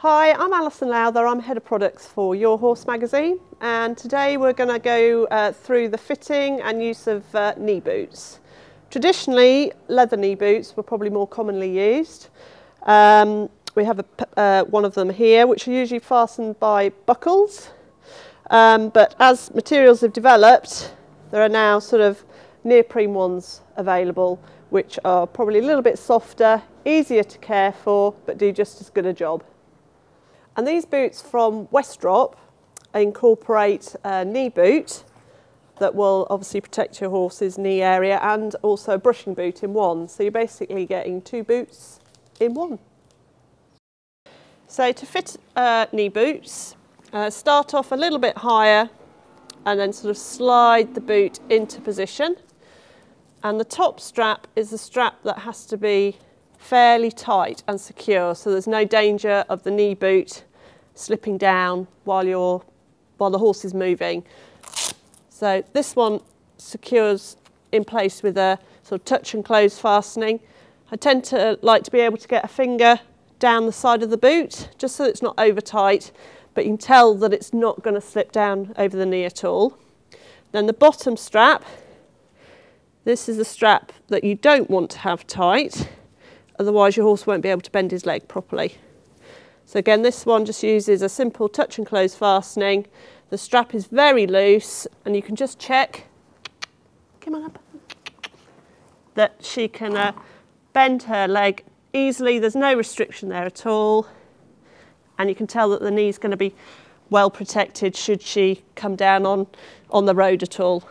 Hi, I'm Allison Lowther. I'm Head of Products for Your Horse magazine and today we're going to go uh, through the fitting and use of uh, knee boots. Traditionally, leather knee boots were probably more commonly used. Um, we have a, uh, one of them here which are usually fastened by buckles um, but as materials have developed there are now sort of neoprene ones available which are probably a little bit softer, easier to care for but do just as good a job. And these boots from Westrop incorporate a knee boot that will obviously protect your horse's knee area and also a brushing boot in one. So you're basically getting two boots in one. So to fit uh, knee boots, uh, start off a little bit higher and then sort of slide the boot into position. And the top strap is the strap that has to be fairly tight and secure so there's no danger of the knee boot slipping down while you're while the horse is moving. So this one secures in place with a sort of touch and close fastening. I tend to like to be able to get a finger down the side of the boot just so it's not over tight but you can tell that it's not going to slip down over the knee at all. Then the bottom strap, this is the strap that you don't want to have tight otherwise your horse won't be able to bend his leg properly. So again, this one just uses a simple touch and close fastening. The strap is very loose and you can just check, come on up, that she can uh, bend her leg easily. There's no restriction there at all. And you can tell that the knee is going to be well protected should she come down on, on the road at all.